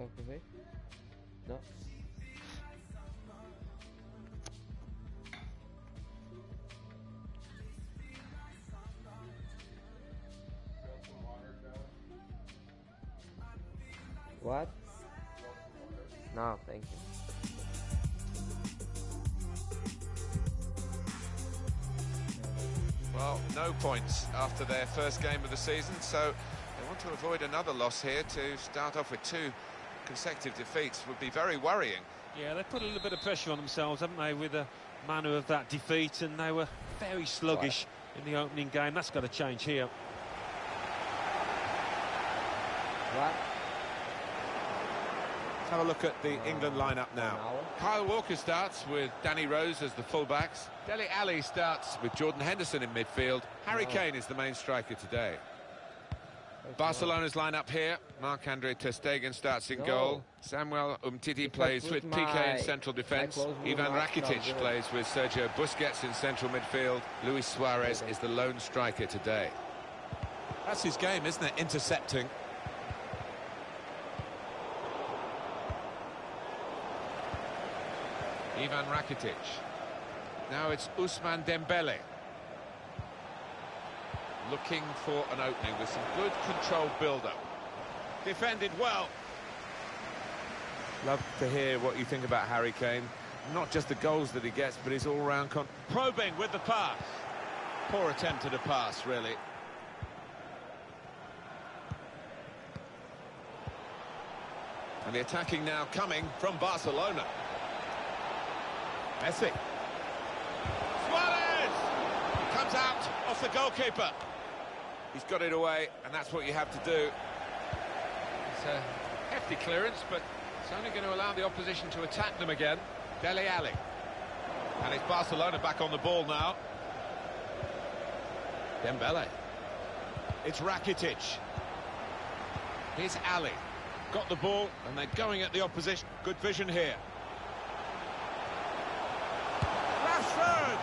Então ver? Não. What? No, thank you. Well, no points after their first game of the season, so they want to avoid another loss here to start off with two consecutive defeats would be very worrying. Yeah, they put a little bit of pressure on themselves, haven't they, with the manner of that defeat, and they were very sluggish right. in the opening game. That's got to change here. What? Let's have a look at the England lineup now. Kyle Walker starts with Danny Rose as the fullbacks. Dele Alli starts with Jordan Henderson in midfield. Harry Kane is the main striker today. Barcelona's lineup here. Marc-Andre Ter Stegen starts in no. goal. Samuel Umtiti plays with Piqué in central defence. Ivan Rakitic plays with Sergio Busquets in central midfield. Luis Suarez is the lone striker today. That's his game, isn't it? Intercepting. Ivan Rakitic. Now it's Ousmane Dembele. Looking for an opening with some good controlled build-up. Defended well. Love to hear what you think about Harry Kane. Not just the goals that he gets, but his all-round... Probing with the pass. Poor attempt at a pass, really. And the attacking now coming from Barcelona. Messi. Suarez! Comes out off the goalkeeper. He's got it away, and that's what you have to do. It's a hefty clearance, but it's only going to allow the opposition to attack them again. Dele Alli. And it's Barcelona back on the ball now. Dembele. It's Rakitic. Here's Alli. Got the ball, and they're going at the opposition. Good vision here. Rashford!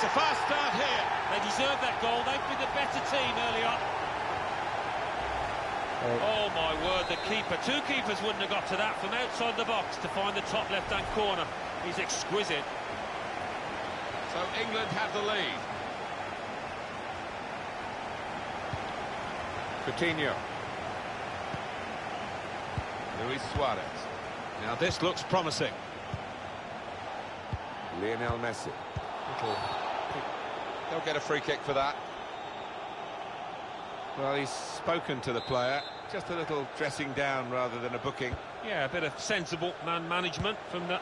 It's a fast start here. They deserve that goal. They've been the better team early on. Oh, my word, the keeper. Two keepers wouldn't have got to that from outside the box to find the top left-hand corner. He's exquisite. So England have the lead. Coutinho. Luis Suarez. Now this looks promising. Lionel Messi. Little They'll get a free kick for that. Well, he's spoken to the player. Just a little dressing down rather than a booking. Yeah, a bit of sensible man management from the...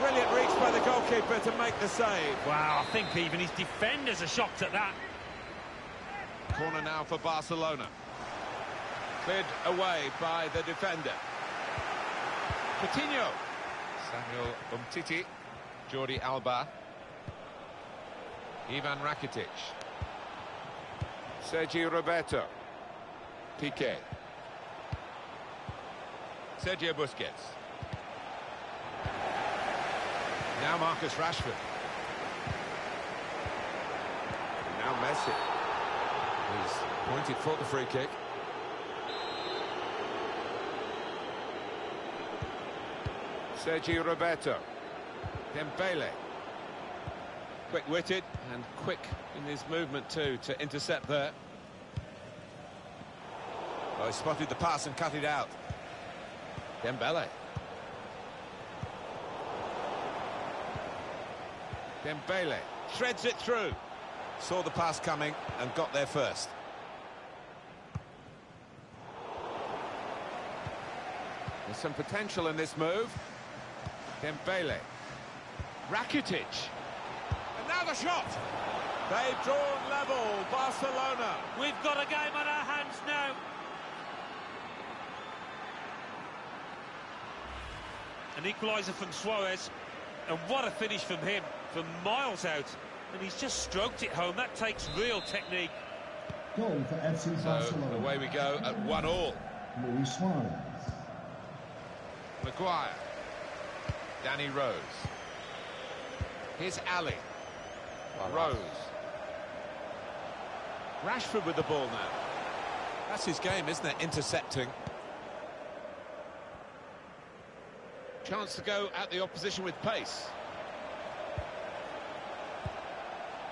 Brilliant reach by the goalkeeper to make the save. Wow, I think even his defenders are shocked at that. Corner now for Barcelona. Cleared away by the defender. Coutinho. Samuel Umtiti. Jordi Alba. Ivan Rakitic. Sergio Roberto. Piqué. Sergio Busquets. Now Marcus Rashford. Now Messi. He's pointed for the free kick. Sergio Roberto. Dembele. Quick-witted and quick in his movement too to intercept there. Oh, he spotted the pass and cut it out. Dembele. Dembele threads it through. Saw the pass coming and got there first. There's some potential in this move. Dembele. Rakitic now the shot. They've drawn level, Barcelona. We've got a game on our hands now. An equaliser from Suarez. And what a finish from him, from miles out. And he's just stroked it home. That takes real technique. Goal for FC So Barcelona. away we go at one all. Luis Suarez. Maguire. Danny Rose. Here's Alli. Rose. Rashford with the ball now. That's his game, isn't it? Intercepting. Chance to go at the opposition with pace.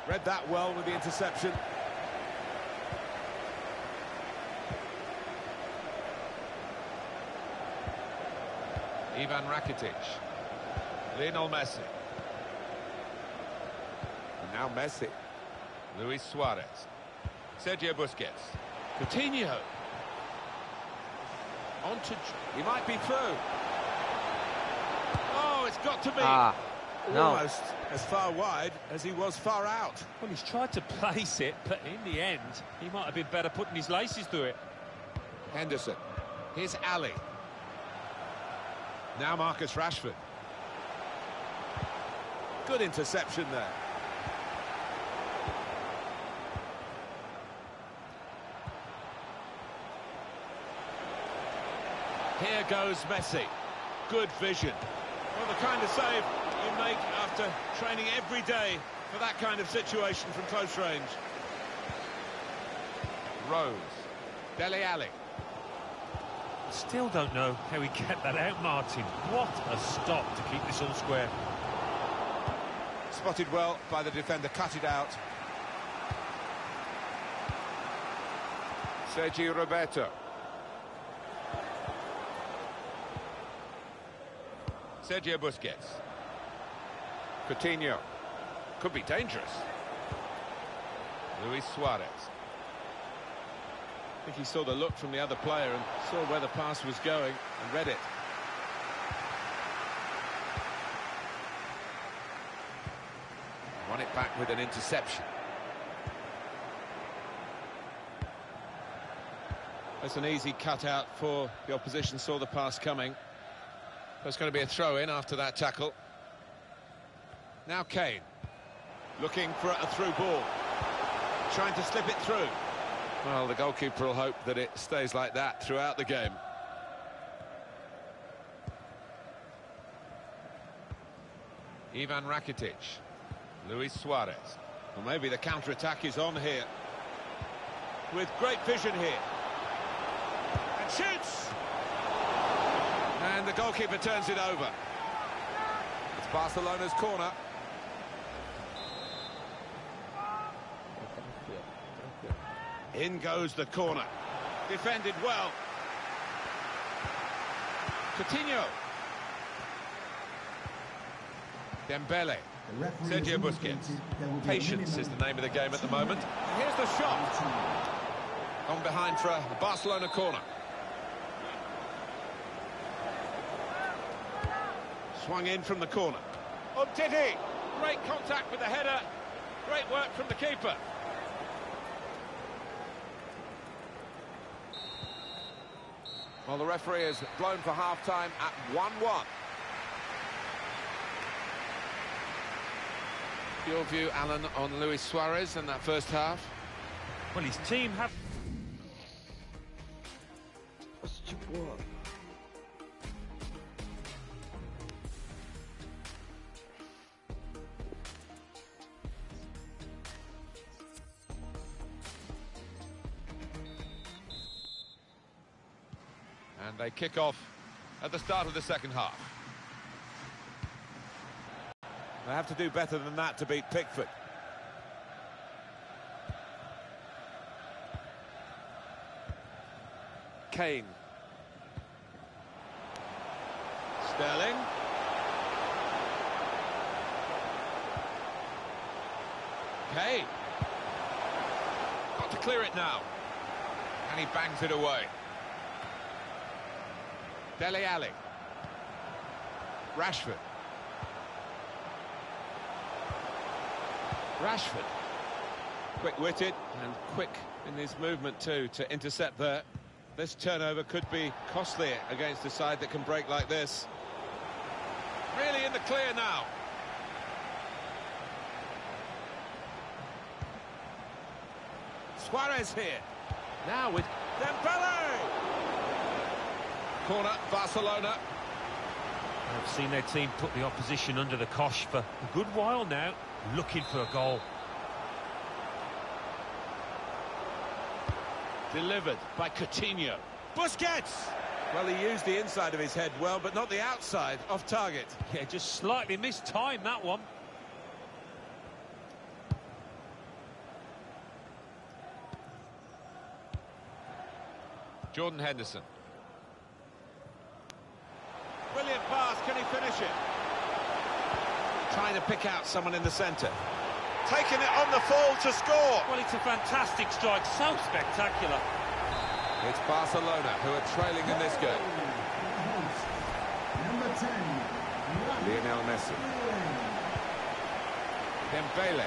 Read that well with the interception. Ivan Rakitic. Lionel Messi. And now Messi. Luis Suarez. Sergio Busquets. Coutinho. On to... He might be through. Oh, it's got to be. Ah, no. Almost as far wide as he was far out. Well, he's tried to place it, but in the end, he might have been better putting his laces through it. Henderson. Here's Alli. Now Marcus Rashford. Good interception there. Here goes Messi. Good vision. Well, the kind of save you make after training every day for that kind of situation from close range. Rose. Dele Alli. Still don't know how he kept that out, Martin. What a stop to keep this all square. Spotted well by the defender, cut it out. Sergio Roberto. Sergio Busquets. Coutinho. Could be dangerous. Luis Suarez. I think he saw the look from the other player and saw where the pass was going and read it. Won it back with an interception. That's an easy cutout for the opposition, saw the pass coming. There's going to be a throw in after that tackle. Now Kane. Looking for a through ball. Trying to slip it through. Well, the goalkeeper will hope that it stays like that throughout the game. Ivan Rakitic. Luis Suarez. Well, maybe the counter-attack is on here. With great vision here. And shoots! And the goalkeeper turns it over. It's Barcelona's corner. In goes the corner. Defended well. Coutinho. Dembele. Sergio Busquets. Patience is the name of the game at the moment. Here's the shot. On behind for a Barcelona corner. Swung in from the corner. Umtiti. Great contact with the header. Great work from the keeper. Well, the referee has blown for half-time at 1-1. Your view, Alan, on Luis Suarez in that first half? Well, his team have... And they kick off at the start of the second half. They have to do better than that to beat Pickford. Kane. Sterling. Kane. Got to clear it now. And he bangs it away. Dele Alli. Rashford. Rashford. Quick-witted and quick in his movement too to intercept there. This turnover could be costly against a side that can break like this. Really in the clear now. Suarez here. Now with Dembele! Corner, Barcelona. I've seen their team put the opposition under the cosh for a good while now, looking for a goal. Delivered by Coutinho. Busquets! Well, he used the inside of his head well, but not the outside, off target. Yeah, just slightly missed time, that one. Jordan Henderson. Brilliant pass, can he finish it? Trying to pick out someone in the centre. Taking it on the fall to score. Well, it's a fantastic strike, so spectacular. It's Barcelona who are trailing in this game. Number 10, Lionel Messi. Dembele.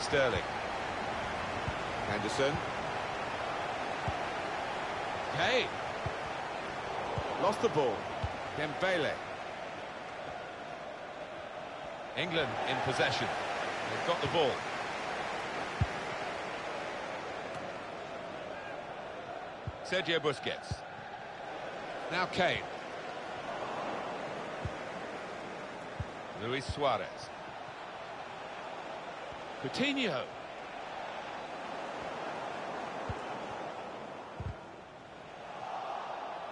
Sterling. Henderson. Hey. Lost the ball. Dembele. England in possession. They've got the ball. Sergio Busquets. Now Kane. Luis Suarez. Coutinho.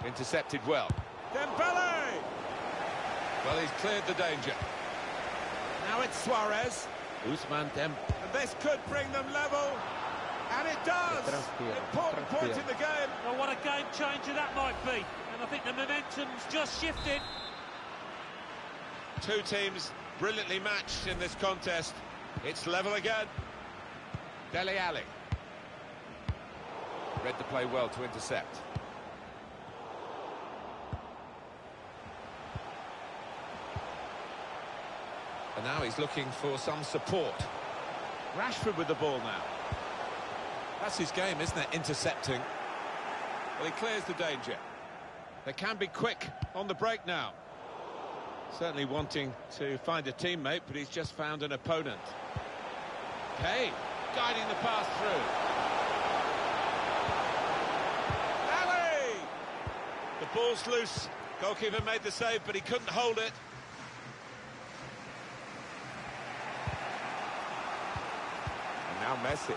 Intercepted well. Dembele! Well, he's cleared the danger. Now it's Suarez. Ousmane Dem. And this could bring them level. And it does! Transpira, Important point in the game. Oh, what a game changer that might be. And I think the momentum's just shifted. Two teams brilliantly matched in this contest. It's level again. Dele Alli. Read the play well to intercept. And now he's looking for some support. Rashford with the ball now. That's his game, isn't it? Intercepting. Well, he clears the danger. They can be quick on the break now. Certainly wanting to find a teammate, but he's just found an opponent. Kane guiding the pass through. Alli! The ball's loose. Goalkeeper made the save, but he couldn't hold it. Now Messi.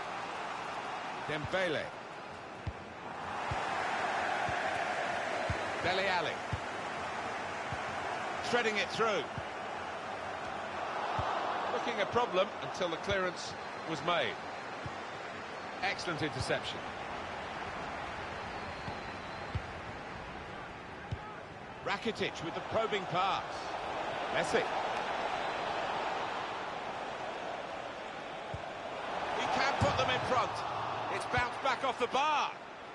Dembele. Dele Alli. Threading it through. Looking a problem until the clearance was made. Excellent interception. Rakitic with the probing pass. Messi. He can put them in front. It's bounced back off the bar.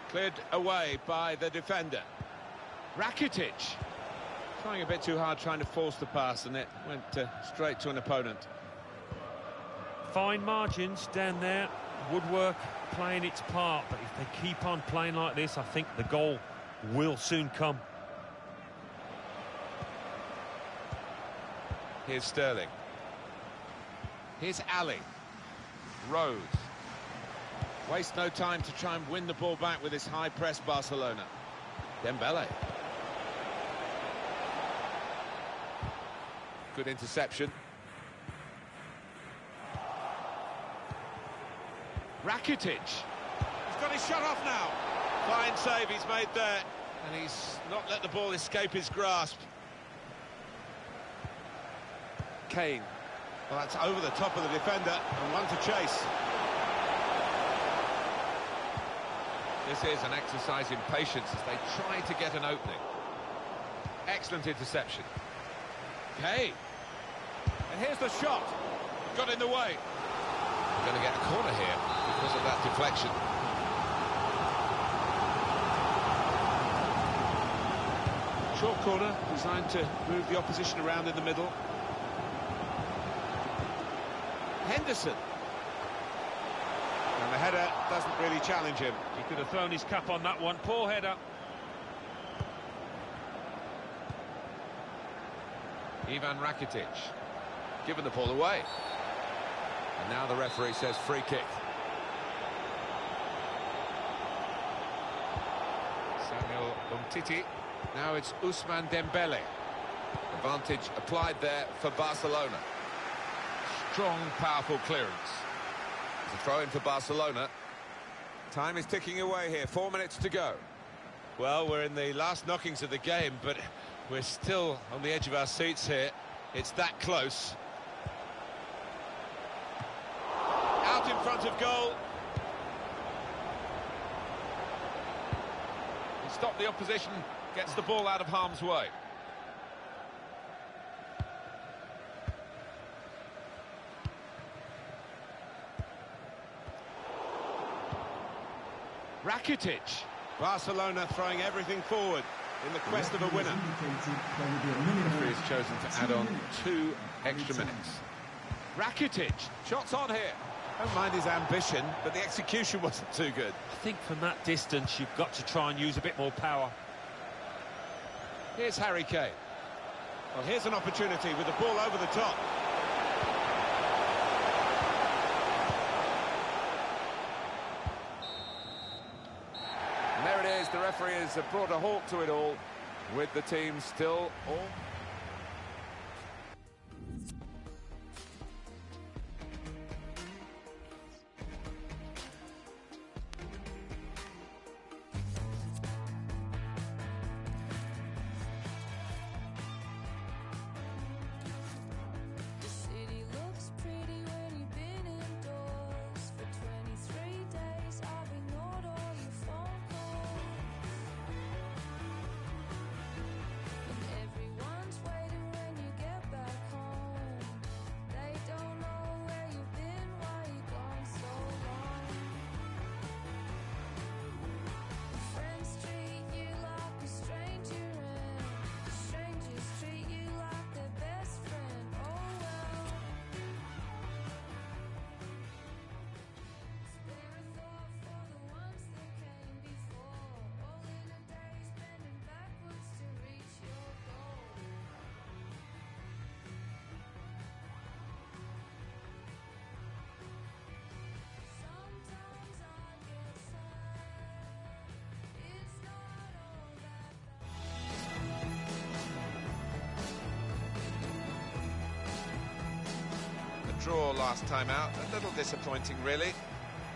Cleared away by the defender. Rakitic. Trying a bit too hard, trying to force the pass, and it went uh, straight to an opponent. Fine margins down there. Woodwork playing its part, but if they keep on playing like this, I think the goal will soon come. Here's Sterling. Here's Alli. Rose. Waste no time to try and win the ball back with this high press Barcelona. Dembele. Good interception. Rakitic. He's got his shot off now. Fine save he's made there. And he's not let the ball escape his grasp. Kane. Well, that's over the top of the defender and one to chase. This is an exercise in patience as they try to get an opening. Excellent interception. Kane. And here's the shot. Got in the way. We're going to get a corner here because of that deflection. Short corner designed to move the opposition around in the middle. Henderson. And the header doesn't really challenge him. He could have thrown his cap on that one. Poor header. Ivan Rakitic. Given the ball away. And now the referee says free kick. Samuel Umtiti. Now it's Ousmane Dembele. Advantage applied there for Barcelona. Strong, powerful clearance. Throw in for Barcelona. Time is ticking away here. Four minutes to go. Well, we're in the last knockings of the game, but we're still on the edge of our seats here. It's that close. Out in front of goal. Stop the opposition, gets the ball out of harm's way. Rakitic. Barcelona throwing everything forward in the quest of a winner. Referee has chosen to add on two extra minutes. Rakitic, shots on here. Don't mind his ambition, but the execution wasn't too good. I think from that distance, you've got to try and use a bit more power. Here's Harry Kane. Well, here's an opportunity with the ball over the top. And there it is, the referee has brought a halt to it all, with the team still all... draw last time out, a little disappointing really,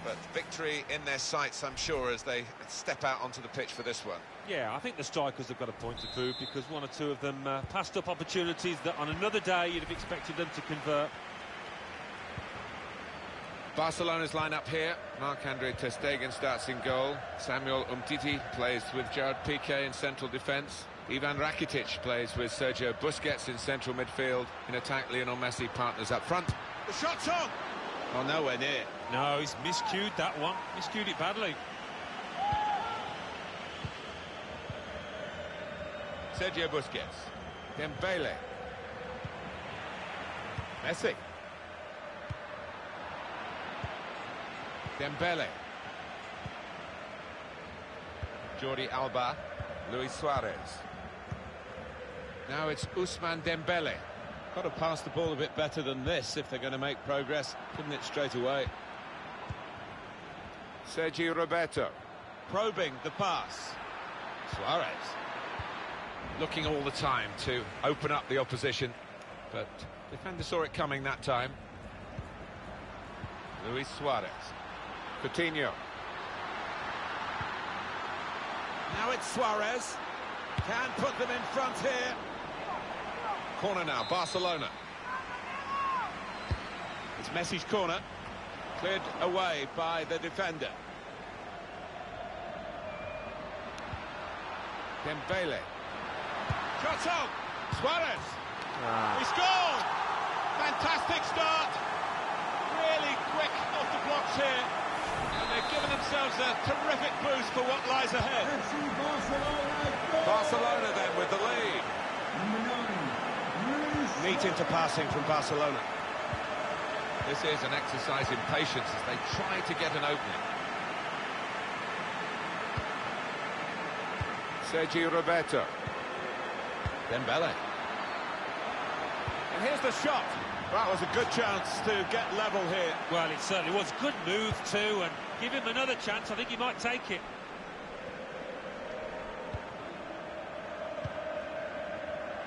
but victory in their sights I'm sure as they step out onto the pitch for this one. Yeah, I think the strikers have got a point to prove because one or two of them uh, passed up opportunities that on another day you'd have expected them to convert. Barcelona's lineup here. Marc-Andre Ter Stegen starts in goal. Samuel Umtiti plays with Gerard Piqué in central defence. Ivan Rakitic plays with Sergio Busquets in central midfield. In attack, Lionel Messi partners up front. The shot's on! Oh, nowhere near. No, he's miscued that one. Miscued it badly. Sergio Busquets. Dembele. Messi. Dembele. Jordi Alba. Luis Suarez. Now it's Ousmane Dembele. Got to pass the ball a bit better than this if they're going to make progress. Couldn't it straight away. Sergi Roberto. Probing the pass. Suarez. Looking all the time to open up the opposition. But defender saw it coming that time. Luis Suarez. Coutinho. Now it's Suarez. Can put them in front here. Corner now, Barcelona. It's Messi's corner. Cleared away by the defender. Dembele. Shot on. Suarez. He scored. Fantastic start. Really quick off the blocks here. And they've given themselves a terrific boost for what lies ahead. Barcelona. Barcelona then with the lead. Number nine, Luis Neat into passing from Barcelona. This is an exercise in patience as they try to get an opening. Sergi Roberto. Dembele. And here's the shot. That was a good chance to get level here. Well, it certainly was. Good move, too, and give him another chance. I think he might take it.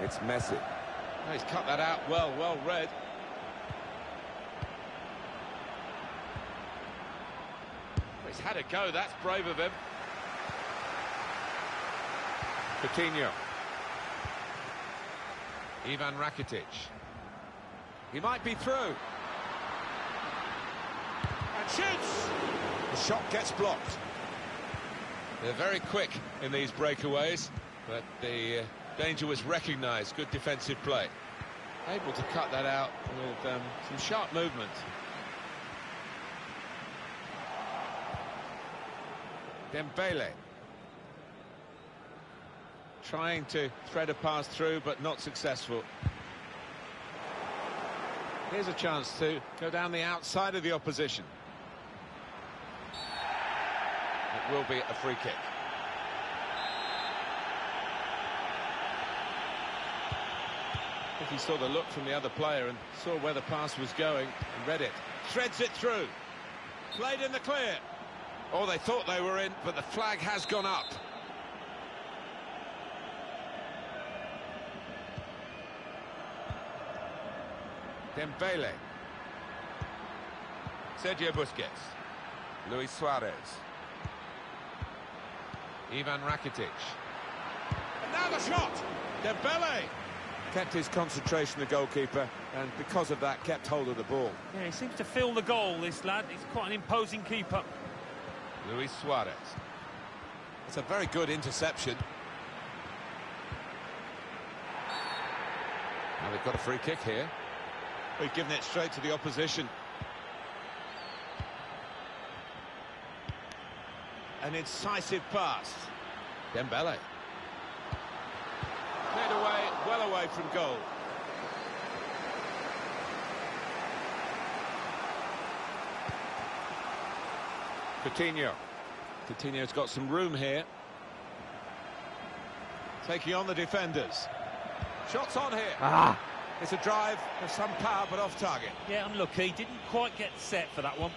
It's Messi. Oh, he's cut that out well, well read. He's had a go, that's brave of him. Coutinho. Ivan Rakitic. He might be through. And shoots! The shot gets blocked. They're very quick in these breakaways, but the uh, danger was recognised. Good defensive play. Able to cut that out with um, some sharp movement. Dembele. Trying to thread a pass through, but not successful. Here's a chance to go down the outside of the opposition. It will be a free kick. Think he saw the look from the other player and saw where the pass was going and read it. Threads it through. Played in the clear. Oh, they thought they were in, but the flag has gone up. Dembele. Sergio Busquets. Luis Suarez. Ivan Rakitic. And now the shot. Dembele. Kept his concentration, the goalkeeper, and because of that, kept hold of the ball. Yeah, he seems to fill the goal, this lad. He's quite an imposing keeper. Luis Suarez. It's a very good interception. Now they've got a free kick here. We've given it straight to the opposition. An incisive pass. Dembele. Cleared away, well away from goal. Coutinho. Coutinho's got some room here. Taking on the defenders. Shots on here. Ah! It's a drive of some power, but off target. Yeah, unlucky. Didn't quite get set for that one.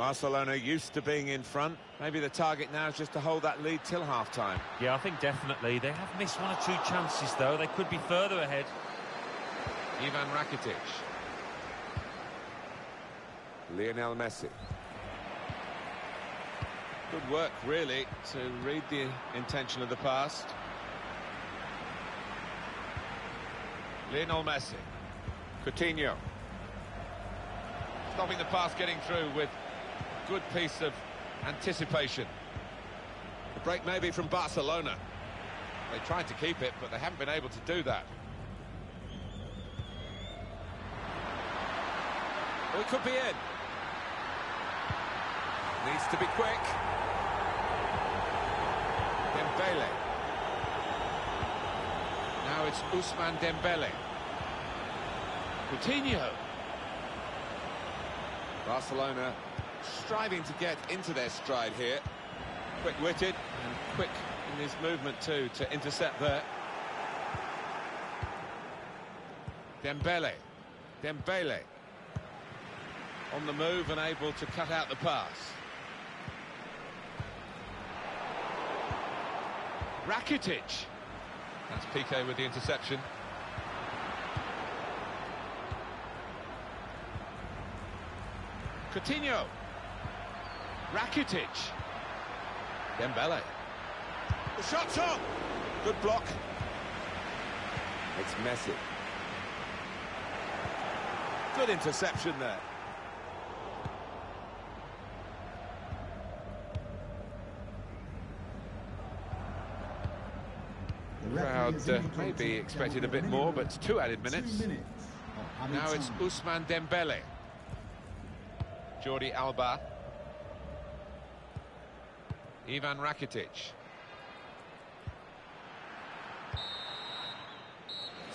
Barcelona used to being in front. Maybe the target now is just to hold that lead till half-time. Yeah, I think definitely. They have missed one or two chances, though. They could be further ahead. Ivan Rakitic. Lionel Messi. Good work, really, to read the intention of the pass. Lionel Messi. Coutinho. Stopping the pass getting through with good piece of anticipation. The break maybe from Barcelona. They tried to keep it, but they haven't been able to do that. Oh, it could be in. Needs to be quick. Dembele. Now it's Ousmane Dembele. Coutinho. Barcelona striving to get into their stride here. Quick-witted and quick in his movement too to intercept there. Dembele. Dembele. On the move and able to cut out the pass. Rakitic. That's Piqué with the interception. Coutinho. Rakitic. Dembele. The shot's on. Good block. It's Messi. Good interception there. Crowd uh, maybe expected a bit more, but it's two added minutes. Now it's Ousmane Dembele. Jordi Alba. Ivan Rakitic.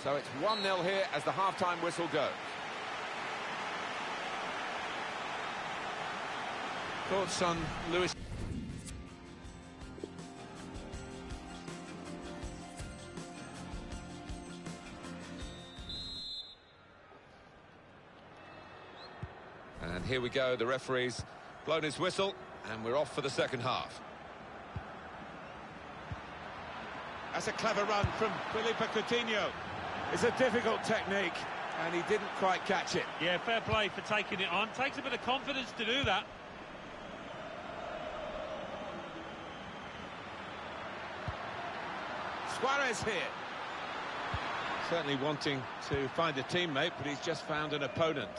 So it's 1-0 here as the half-time whistle goes. Thoughts on Luis... And here we go, the referee's blown his whistle, and we're off for the second half. That's a clever run from Felipe Coutinho. It's a difficult technique, and he didn't quite catch it. Yeah, fair play for taking it on. Takes a bit of confidence to do that. Suarez here. Certainly wanting to find a teammate, but he's just found an opponent.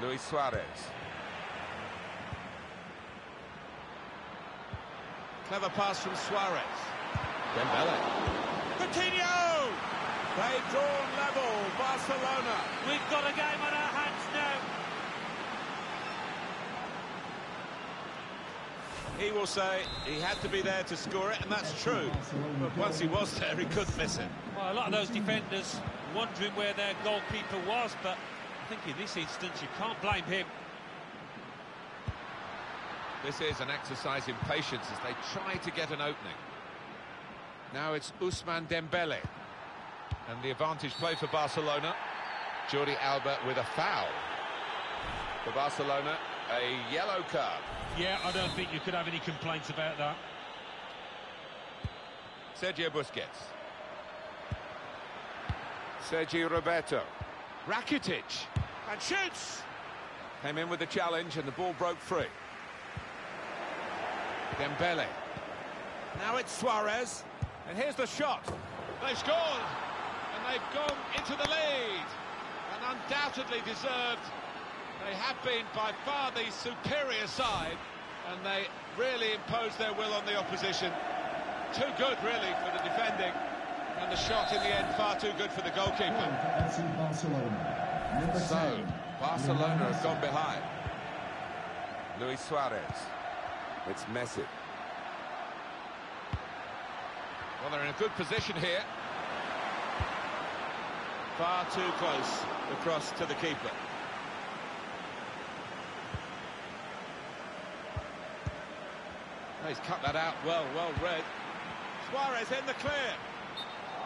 Luis Suarez. Clever pass from Suarez. Dembele. Coutinho! They've drawn level, Barcelona. We've got a game on our hands now. He will say he had to be there to score it, and that's true. But once he was there, he couldn't miss it. Well, a lot of those defenders wondering where their goalkeeper was, but I think in this instance you can't blame him. This is an exercise in patience as they try to get an opening. Now it's Ousmane Dembele. And the advantage play for Barcelona. Jordi Alba with a foul. For Barcelona, a yellow card. Yeah, I don't think you could have any complaints about that. Sergio Busquets. Sergio Roberto. Rakitic. And shoots! Came in with the challenge and the ball broke free. Dembele. Now it's Suarez. And here's the shot. They've scored, and they've gone into the lead, and undoubtedly deserved. They have been by far the superior side, and they really imposed their will on the opposition. Too good, really, for the defending, and the shot in the end far too good for the goalkeeper. FC Barcelona. Number So, Barcelona have gone behind. Luis Suarez. It's Messi. Well, they're in a good position here. Far too close across to the keeper. Oh, He's cut that out well, well read. Suarez in the clear.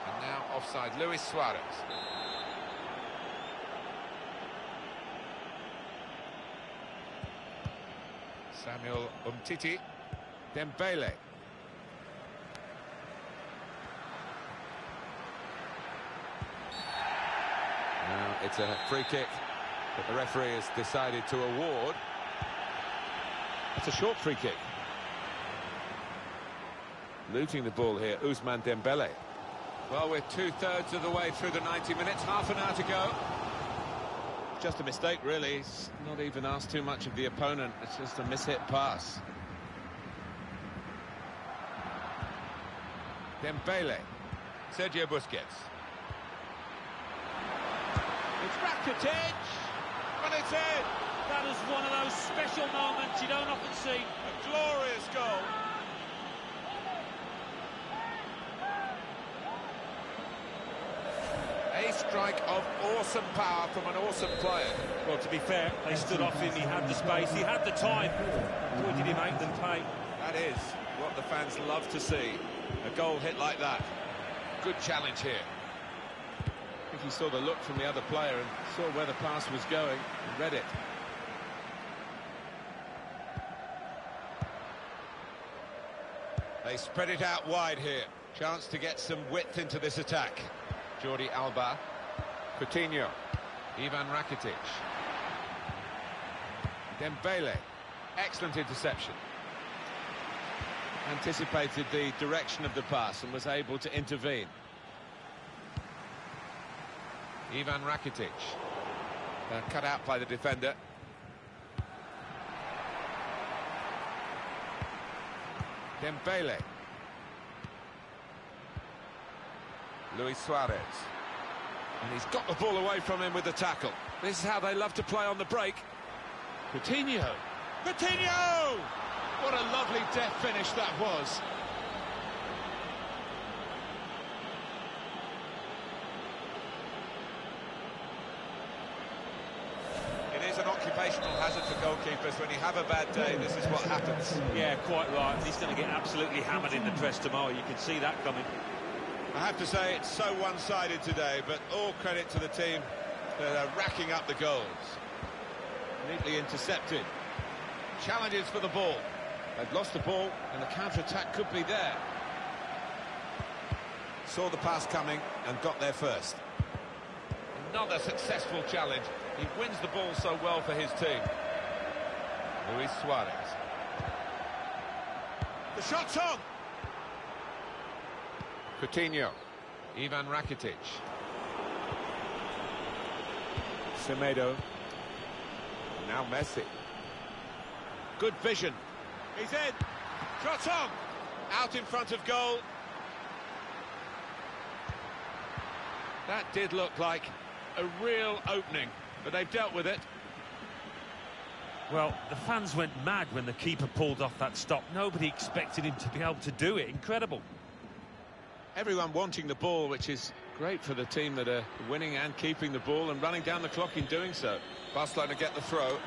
And now offside, Luis Suarez. Samuel Umtiti. Dembele. Now it's a free kick that the referee has decided to award. It's a short free kick. Looting the ball here, Ousmane Dembele. Well, we're two-thirds of the way through the 90 minutes, half an hour to go. Just a mistake, really. He's not even asked too much of the opponent. It's just a mishit pass. Dembele. Sergio Busquets. It's Rakitic! And it's in! That is one of those special moments you don't often see. A glorious goal. A strike of awesome power from an awesome player. Well, to be fair, they stood off him, he had the space, he had the time. Boy, did he make them pay. That is what the fans love to see. A goal hit like that. Good challenge here. I think he saw the look from the other player and saw where the pass was going and read it. They spread it out wide here. Chance to get some width into this attack. Jordi Alba. Coutinho. Ivan Rakitic. Dembele. Excellent interception. Anticipated the direction of the pass and was able to intervene. Ivan Rakitic. Uh, cut out by the defender. Dembele. Luis Suarez. And he's got the ball away from him with the tackle. This is how they love to play on the break. Coutinho. Coutinho! What a lovely death finish that was. It is an occupational hazard for goalkeepers. When you have a bad day, this is what happens. Yeah, quite right. He's going to get absolutely hammered in the press tomorrow. You can see that coming. I have to say, it's so one-sided today, but all credit to the team They're uh, racking up the goals. Neatly intercepted. Challenges for the ball. They've lost the ball, and the counter-attack could be there. Saw the pass coming and got there first. Another successful challenge. He wins the ball so well for his team. Luis Suarez. The shot's on! Coutinho. Ivan Rakitic. Semedo. Now Messi. Good vision. He's in. Shot on. Out in front of goal. That did look like a real opening, but they've dealt with it. Well, the fans went mad when the keeper pulled off that stop. Nobody expected him to be able to do it. Incredible. Everyone wanting the ball, which is great for the team that are winning and keeping the ball and running down the clock in doing so. Barcelona get the throw.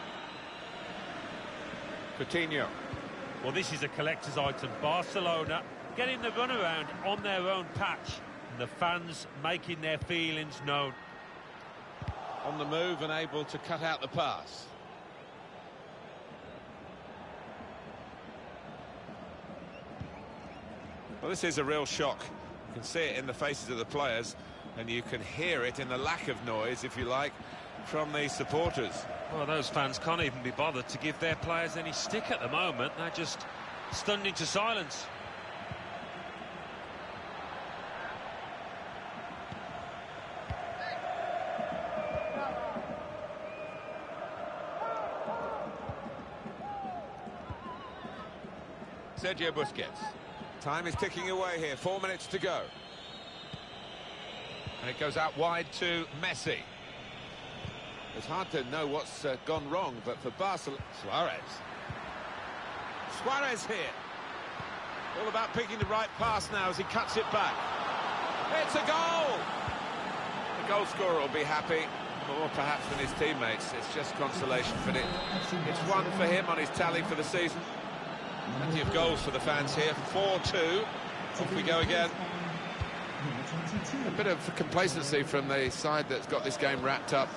Coutinho. Well, this is a collector's item. Barcelona getting the runaround on their own patch. And the fans making their feelings known. On the move and able to cut out the pass. Well, this is a real shock. You can see it in the faces of the players, and you can hear it in the lack of noise, if you like, from the supporters. Well, those fans can't even be bothered to give their players any stick at the moment. They're just stunned into silence. Sergio Busquets. Time is ticking away here, four minutes to go. And it goes out wide to Messi. It's hard to know what's uh, gone wrong, but for Barcelona... Suarez. Suarez here. All about picking the right pass now as he cuts it back. It's a goal! The goal scorer will be happy, more perhaps than his teammates. It's just consolation, but it, it's one for him on his tally for the season. Plenty of goals for the fans here. 4-2. Off we go again. A bit of complacency from the side that's got this game wrapped up.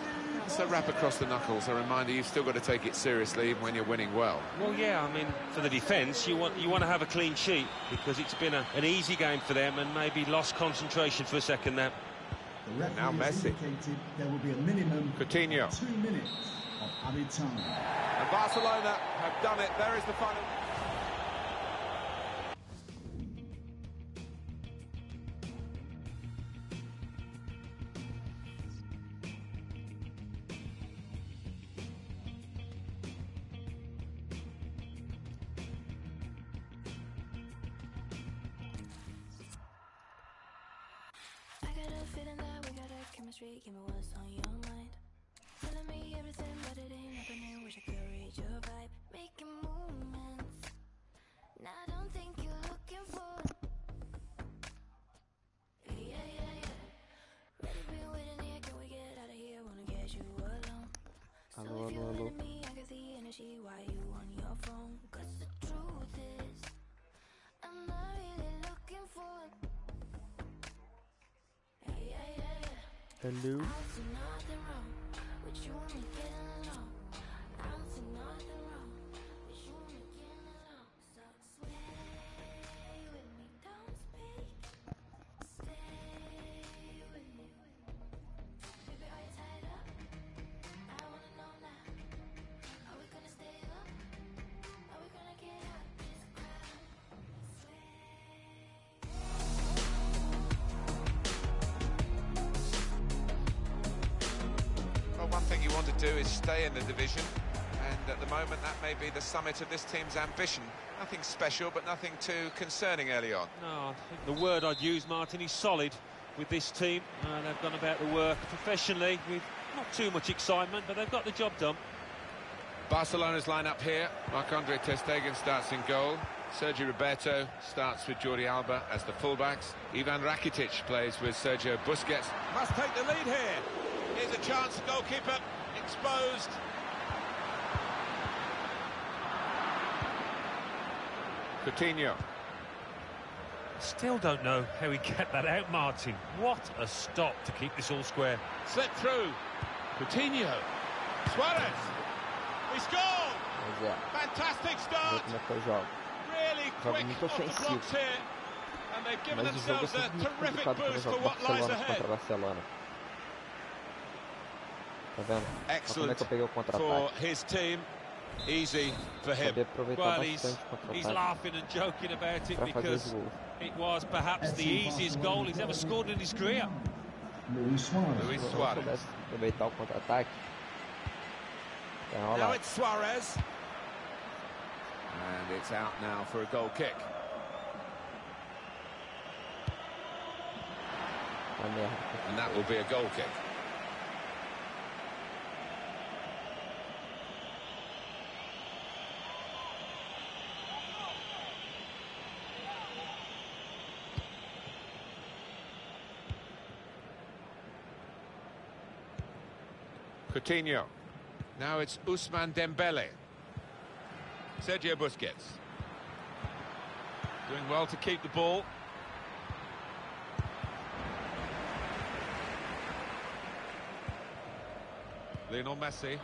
So wrap across the knuckles. A reminder, you've still got to take it seriously even when you're winning well. Well, yeah, I mean, for the defence, you want you want to have a clean sheet because it's been a, an easy game for them and maybe lost concentration for a second there. The Now has Messi. there will be a minimum Coutinho. two minutes of added time. And Barcelona have done it. There is the final. Hello. Do is stay in the division. And at the moment, that may be the summit of this team's ambition. Nothing special, but nothing too concerning early on. No, I think the word I'd use, Martin, is solid with this team. Uh, they've gone about the work professionally with not too much excitement, but they've got the job done. Barcelona's line-up here. Marc-Andre Ter Stegen starts in goal. Sergio Roberto starts with Jordi Alba as the fullbacks. Ivan Rakitic plays with Sergio Busquets. Must take the lead here. Here's a chance, goalkeeper exposed. Coutinho. Still don't know how he kept that out, Martin. What a stop to keep this all square. Slip through. Coutinho. Suarez. He scored. Mas é, Fantastic start. como é que eu jogo. Really Jogo quick muito off the blocks here. And they've given Mas o jogo é themselves a sempre muito terrific complicado boost for what lies Barcelona ahead. Contra Barcelona. Tá vendo? Olha como é Excellent que eu peguei o for contra-ataque. his team. Easy for him. Saber aproveitar Well, he's, he's laughing and joking about it para fazer os because it was perhaps the easiest goal he's ever scored in his career. Luis Suarez. Luis Se Suarez. aproveitar o contra-ataque, Now it's Suarez. And it's out now for a goal kick. And that will be a goal kick. Coutinho. Now it's Ousmane Dembele. Sergio Busquets. Doing well to keep the ball. Lionel Messi.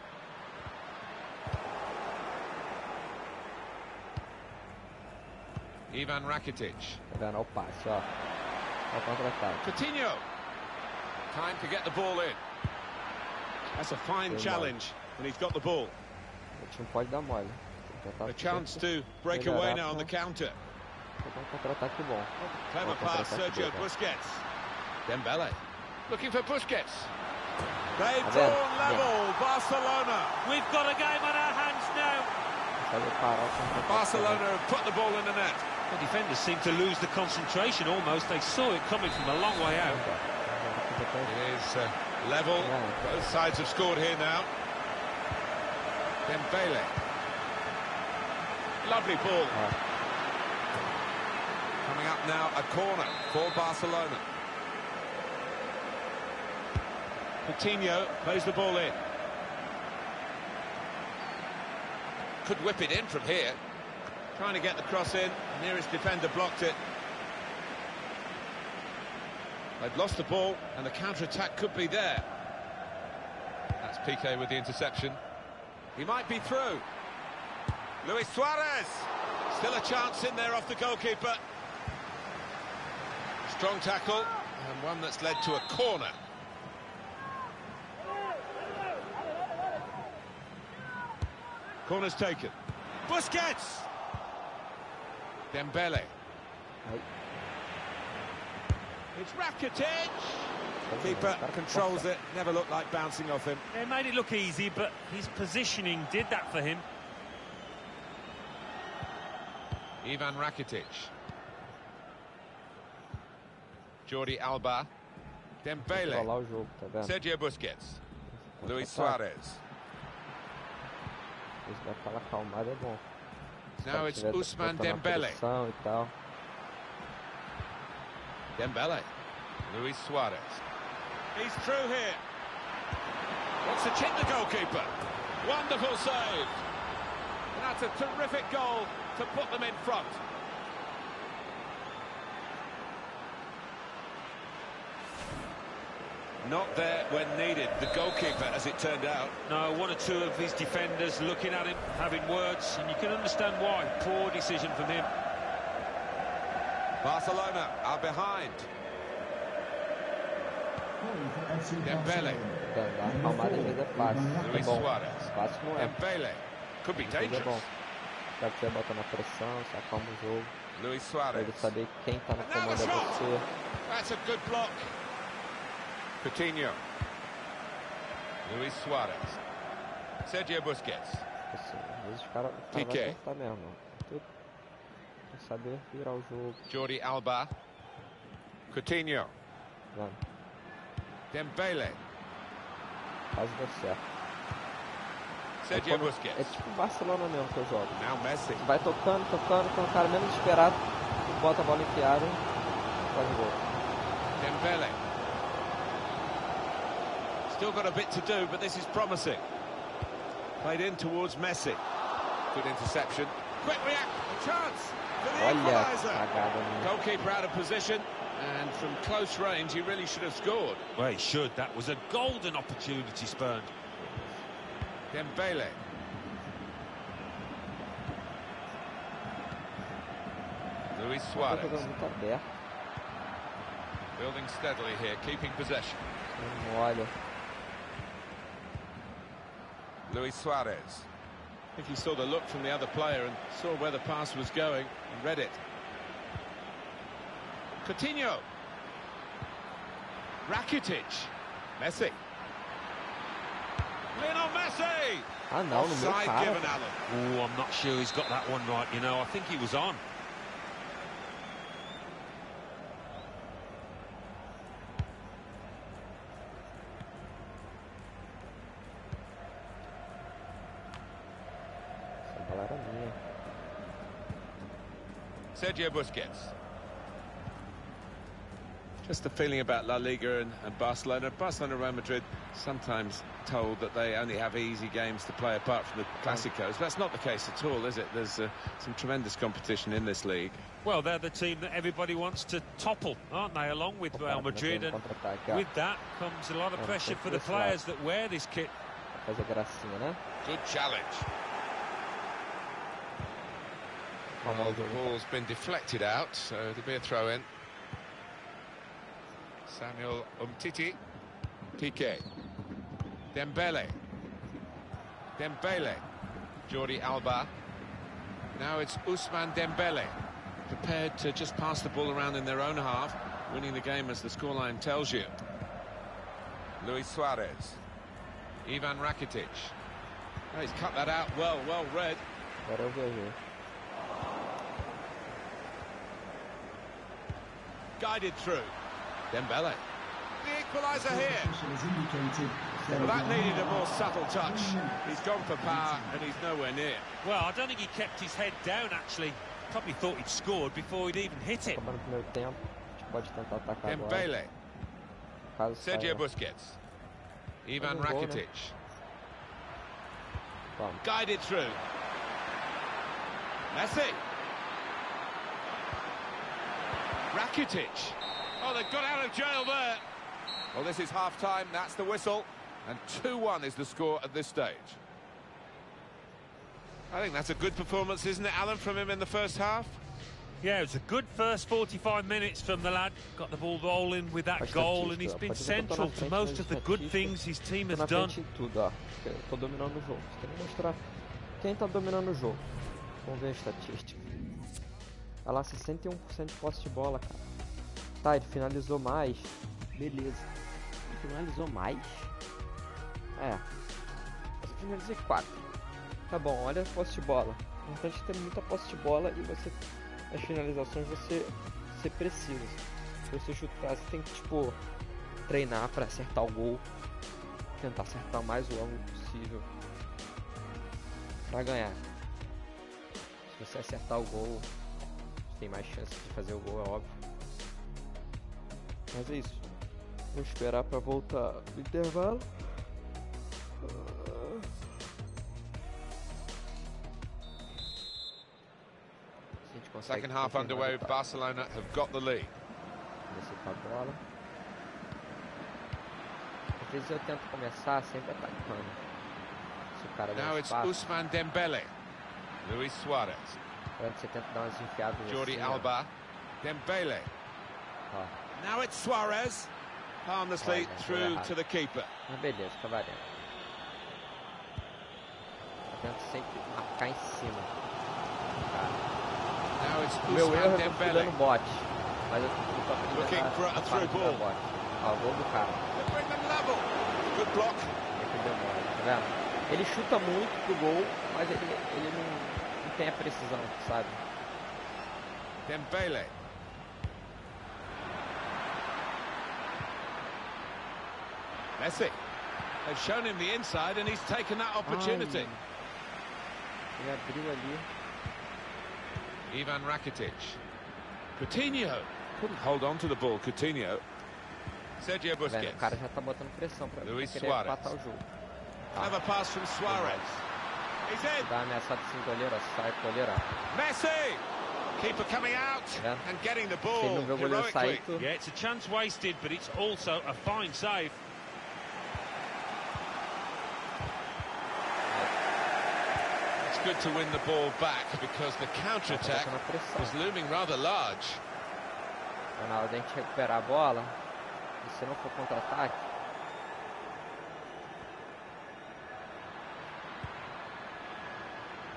Ivan Rakitic. Tá vendo? Olha o passe, ó. Olha o contra-ataque. Coutinho. Time to get the ball in. That's a fine Good challenge when he's got the ball. O time pode dar mole. Tem que tentar A chance to break away now on the counter. pegar um contra-ataque bom. Clever pass, Sergio. Busquets. Dembele. Looking for Busquets. They've Tá drawn level, Barcelona. We've got a game on our hands now. Sabe parar o contra-ataque. Barcelona have put the ball in the net. The defenders seem to lose the concentration almost. They saw it coming from a long way out. It is uh, level. Both sides have scored here now. Dembele. Lovely ball. Coming up now, a corner for Barcelona. Coutinho plays the ball in. Could whip it in from here. Trying to get the cross in. Nearest defender blocked it. They've lost the ball, and the counter-attack could be there. That's Piqué with the interception. He might be through. Luis Suarez. Still a chance in there off the goalkeeper. Strong tackle, and one that's led to a corner. Corner's taken. Busquets! Dembele. aí, It's Rakitic! tá vendo? Keeper controls it, never looked like bouncing off him. They made it look easy, but his positioning did that for him. Ivan Rakitic. Jordi Alba. Dembele. Controlar o jogo, tá vendo? Sergio Busquets. Luis Suarez. Eles dão aquela acalmada, é bom. Se Now it's Ousmane Dembele. Pressão tal. Dembele. Luis Suarez. He's through here. Wants to chip the goalkeeper. Wonderful save. And that's a terrific goal to put them in front. Not there when needed. The goalkeeper, as it turned out. No, one or two of his defenders looking at him, having words, and you can understand why. Poor decision from him. Barcelona are behind. Calling for FC Dembele. Barcelona. Tá vendo? Dá uma acalmada às vezes é fácil. É Luis bom. Suarez. Fácil não é. Dembele. Could be Mas é bom. dangerous. Se o cara estiver botando a pressão, você acalma o jogo. Luis Pra Suarez. ele saber quem tá no And now comando the é shot. você. That's a good block. Coutinho. Luis Suarez. Sergio Busquets. Assim, às vezes o cara, o cara vai Piqué. acertar mesmo. Saber virar o jogo. Jordi Alba. Coutinho. vendo? Dembele. Quase deu certo. É Sergio quando- Busquets. É tipo o Barcelona mesmo que eu jogo. Now Messi. Vai tocando, tocando, quando o cara menos esperado, bota a bola enfiada faz gol. Dembele. Still got a bit to do, but this is promising. Played in towards Messi. Good interception. Quick react, chance. For the Olha, equaliser. cagada. Goalkeeper out of position, and from close range, he really should have scored. Well, he should. That was a golden opportunity spurned. Dembele. Luis Tá Suarez. jogando muito aberto. Building steadily here, keeping possession. Não olha. Luis Suarez. If he saw the look from the other player and saw where the pass was going and read it. Coutinho. Rakitic. Messi. Lionel Messi! Não, no Offside given, Alan. Oh, I'm not sure he's got that one right, you know. I think he was on. Sergio Busquets. Just the feeling about La Liga and, and Barcelona. Barcelona Real Madrid sometimes told that they only have easy games to play apart from the Clásicos. That's not the case at all, is it? There's uh, some tremendous competition in this league. Well, they're the team that everybody wants to topple, aren't they, along with Real Madrid? And with that comes a lot of pressure for the players that wear this kit. Fazer gracinha, né? Good challenge. Well, the ball's been deflected out, so it'll be a throw in. Samuel Umtiti. Piqué. Dembele. Dembele. Jordi Alba. Now it's Ousmane Dembele, prepared to just pass the ball around in their own half, winning the game as the scoreline tells you. Luis Suarez. Ivan Rakitic. Oh, he's cut that out well, well read. Agora eu viajei. Guided through. Dembele. The equaliser here. Official has indicated Well, that needed a more subtle touch. He's gone for power and he's nowhere near. Well, I don't think he kept his head down, actually. Probably thought he'd scored before he'd even hit it. Acabando o primeiro tempo. A gente pode tentar atacar agora. Dembele. Sergio. Busquets. Ivan? Rakitic. Guided through. Messi. Rakitic. Oh, they've got out of jail there. Well, this is half-time, that's the whistle. And 2-1 is the score at this stage. I think that's a good performance, isn't it, Alan, from him in the first half? Yeah, it was a good first 45 minutes from the lad. Got the ball rolling with that goal, and he's been pode ver que eu tô na central to most of the good things his team Tô has done. frente em tudo, ó. Eu tô dominando o jogo. Tem que mostrar quem tá dominando o jogo. Vamos ver a estatística. Olha lá, 61% de posse de bola, cara. Tá, ele finalizou mais. Beleza. Ele finalizou mais? É. Eu só finalizei 4. Tá bom, olha a posse de bola. É importante ter muita posse de bola e você. As finalizações você ser preciso. Se você chutar, você tem que, tipo, treinar pra acertar o gol. Tentar acertar o mais o ângulo possível. Pra ganhar. Se você acertar o gol, tem mais chance de fazer o gol, é óbvio. Mas é isso. Vou esperar pra voltar do intervalo. Second half underway. Barcelona have got the lead. Às vezes eu tento começar sempre atacando. Se o cara dá Now it's Usman Dembele. Luis Suarez. Antes você tenta dar umas enfiadas Jordi. Alba. Dembele. Ó. Now it's Suarez. Harmlessly Olha, through to the keeper. Beleza, valendo. Tento sempre marcar em cima. Now it's meu erro é que eu fui Dembele. dando bote. Mas eu tô aprendendo Looking a- for a through ball. Ó, o gol do cara. Good block. Que tá vendo? Ele chuta muito pro gol, mas ele, ele não tem a precisão, sabe? Dembele. Messi. They've shown him the inside and he's taken that opportunity. Ai, ele abriu ali. Ivan Rakitic. Coutinho. Couldn't hold on to the ball, Coutinho. Sergio Tá vendo? O Busquets. cara já tá botando pressão Luis querer empatar o jogo. Clever pass from Suarez. He's in. Dá uma ameaçada assim, goleiro, ó, sai goleiro. ó. Messi. Keeper coming out Yeah. and getting the Se ele ball não vê o goleiro sair, heroically. tu... Yeah, it's a chance wasted, but it's also a fine save. It's good to win the ball back because the counter-attack Tá na pressão. was looming rather large. Tá na hora da gente recuperar a bola. E se não for contra-ataque,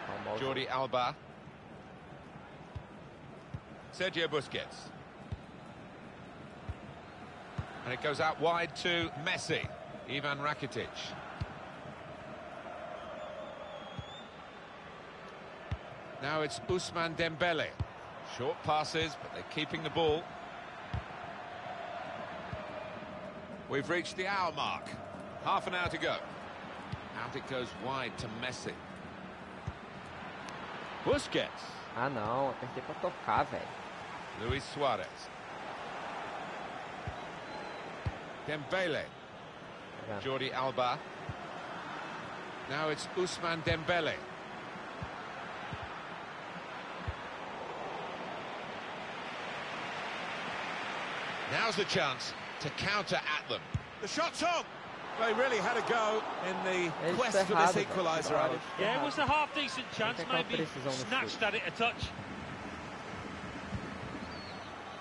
calma o jogo. Jordi Alba. Sergio Busquets. And it goes out wide to Messi. Ivan Rakitic. Now it's Ousmane Dembele. Short passes, but they're keeping the ball. We've reached the hour mark. Half an hour to go. Out it goes wide to Messi. Busquets. Ah não, apertei pra tocar, velho. Luis Suarez. Dembele. Tá vendo? Jordi Alba. Now it's Ousmane Dembele. Now's the chance to counter at them. The shot's on. They really had a go in the Eles quest tá for this equaliser, Bravo, Alan. eles tá Yeah, it was a half-decent chance, maybe snatched at it a touch.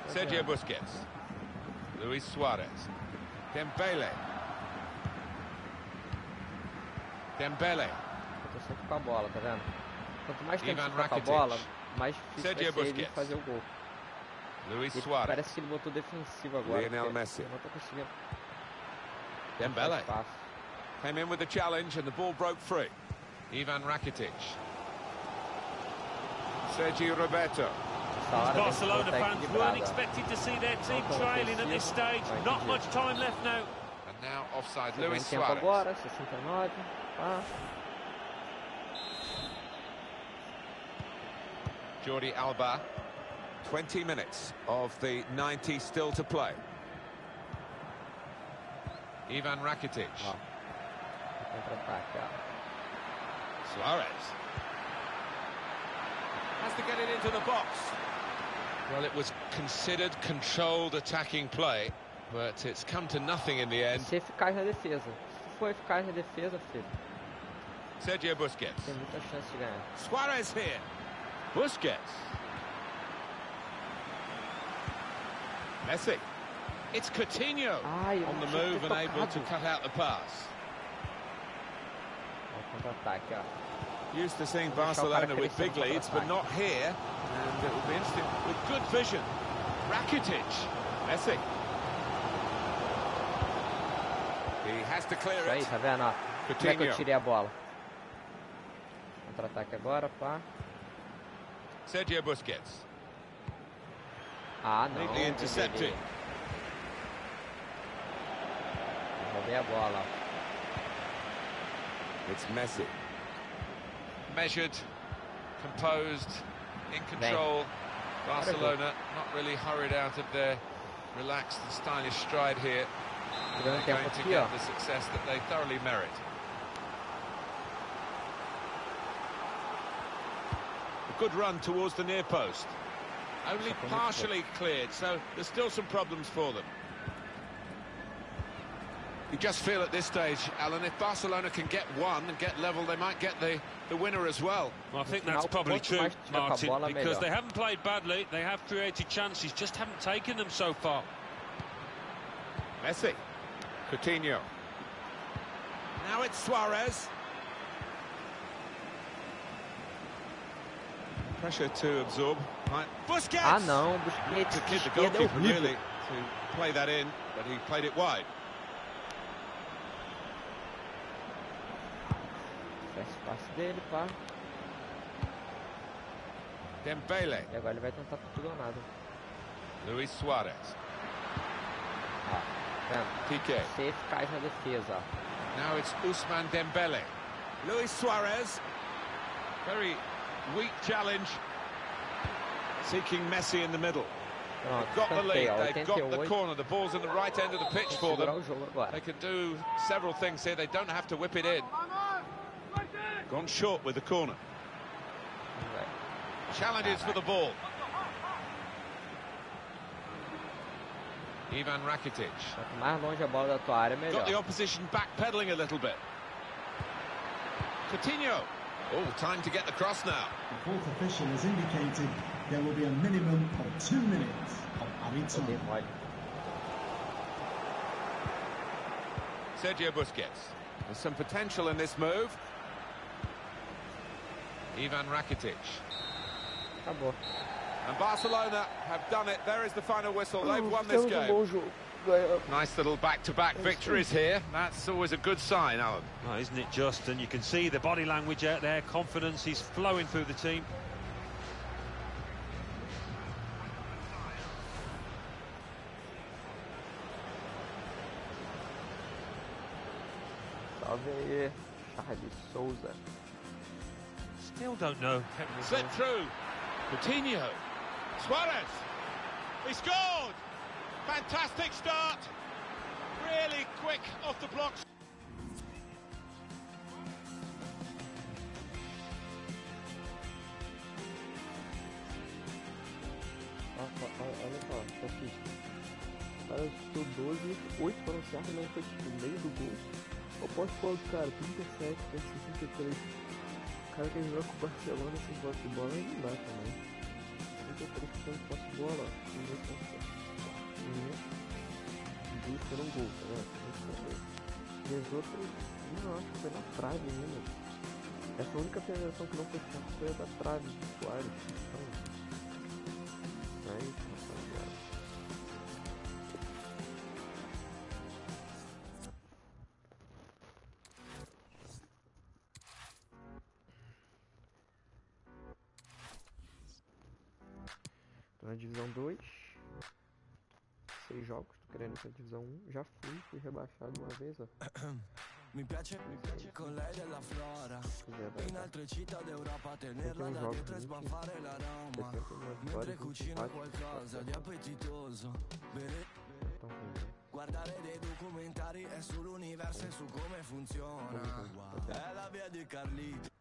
Sergio Busquets. Luis Suarez. Dembele. Dembele. Eu tô sempre com a bola, tá vendo? Quanto mais tempo Ivan você ficar com a Rakitic. bola, mais difícil Sergio vai ser ele Busquets. fazer o gol. Luis Ele- Suarez. parece que ele botou defensivo agora. Lionel Messi. Não tô conseguindo Dembele. Came in with the challenge and the ball broke free. Ivan Rakitic. Sergio Roberto. Essa Barcelona tem que botar fans weren't equilibrado, expected to see their team trailing at this stage. Not much time left now. And now offside, Luis Suarez. agora, 69. Pá. Jordi Alba. 20 minutes of the 90 still to play. Ivan Rakitic. Ó. Suarez. Has to get it into the box. Well, it was considered controlled attacking play, but it's come to nothing in the end. Se eficaz na defesa. Se for eficaz na defesa, filho, Sergio Busquets. tem muita chance de ganhar. Suarez here. Busquets. Messi. It's Coutinho Ai, on the não tinha que move and able to cut out the pass. Contra-ataque. Used to seeing Deixar o cara Barcelona with big leads, but not here. And it will be interesting with good vision. Rakitic. Messi. He has to clear Isso aí, it. tá vendo, ó? Como é que eu tirei a bola? Contra-ataque agora, pá. Sergio Busquets. Ah, não. Neatly intercepted. Dembélé. Roubei a bola. It's Messi. Measured, composed, in control. Barcelona not really hurried out of their relaxed and stylish stride here. They're going to get the success that they thoroughly merit. A good run towards the near post. Only partially cleared, so there's still some problems for them. You just feel at this stage, Alan, if Barcelona can get one and get level, they might get the, the winner as well. Well, I think that's probably true, mais tiver com a Martin, because they haven't played badly, they have created chances, just haven't taken them so far. Messi. Coutinho. Now it's Suarez. Pressure to absorb. Right. Busquets! Ah, não. Busquets To de kid the goalkeeper, really, to play that in, but he played it wide. O passe dele, pá. Dembele. E agora ele vai tentar por tudo ou nada. Luis Suarez. Ó, tá vendo? Piqué. Ser eficaz na defesa, ó. Now it's Usman Dembele. Luis Suarez. Very weak challenge. Seeking Messi in the middle. Pronto, Got the lead, ó. they've got the 88. corner. The ball's in the right end of the pitch for them. They can do several things here. They don't have to whip it in. Gone short with the corner. Challenges for the ball. Ivan Rakitic. Got the opposition backpedaling a little bit. Coutinho. Oh, time to get the cross now. The fourth official has indicated there will be a minimum of two minutes of added time. Sergio Busquets. There's some potential in this move. Ivan Rakitic. Acabou. And Barcelona have done it. There is the final whistle. They've won this game. bom jogo. Ganhamos. Nice little back-to-back victories here. That's always a good sign, Alan. Oh, isn't it just? And you can see the body language out there, confidence is flowing through the team. Salve aí, Charles Souza. Still don't know. Slipped through. Coutinho. Suarez. He scored. Fantastic start. Really quick off the blocks. Nossa, olha, olha só, estatística. O cara chutou 12, 8 foram certos, mas foi tipo meio do gol. Eu posso falar do cara, 37, tem 63. Cara que joga com o Barcelona sem posse de bola não dá também. 33% de posse de bola, deu certo. E duas foram gol, tá vendo? E as outras, não, acho que foi na trave ainda. Essa única penalização que não foi certa foi a da trave do Soares. Então, divisão 1. Já fui, fui rebaixado uma vez, ó. Mi piace con lei della flora. In altre città d'Europa tenerla um da dietro e 20, sbanfare l'aroma 71 Mentre 24 qualcosa di appetitoso. Ver. Guardare dei documentari è sull'universo e su come funziona. È la via di Carlito